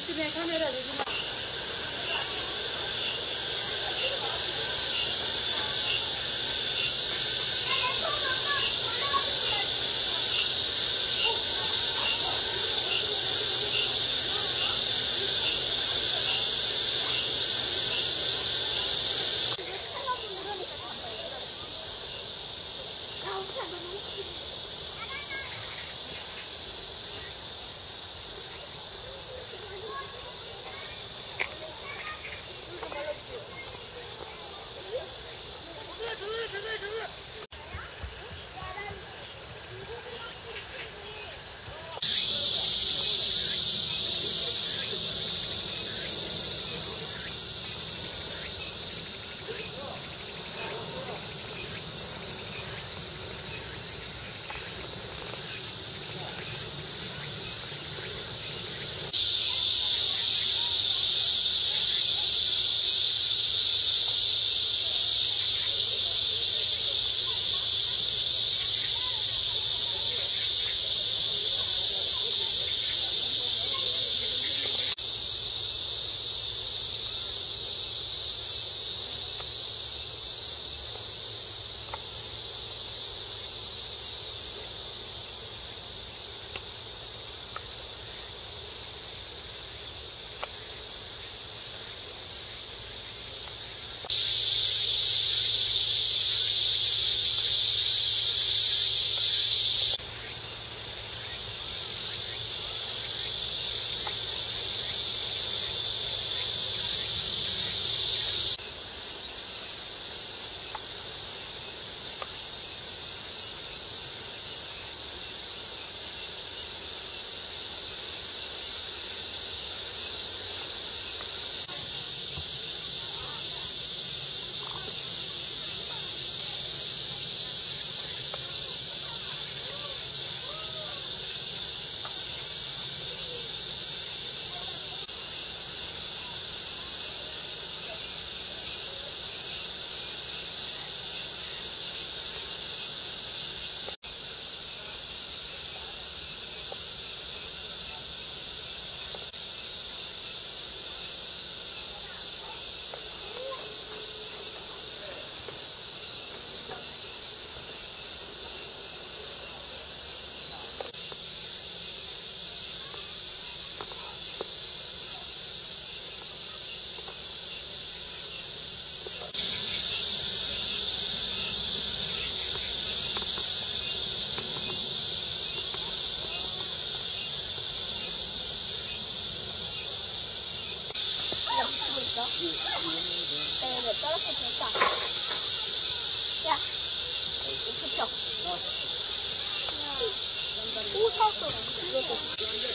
这边看到的就是。パーソナル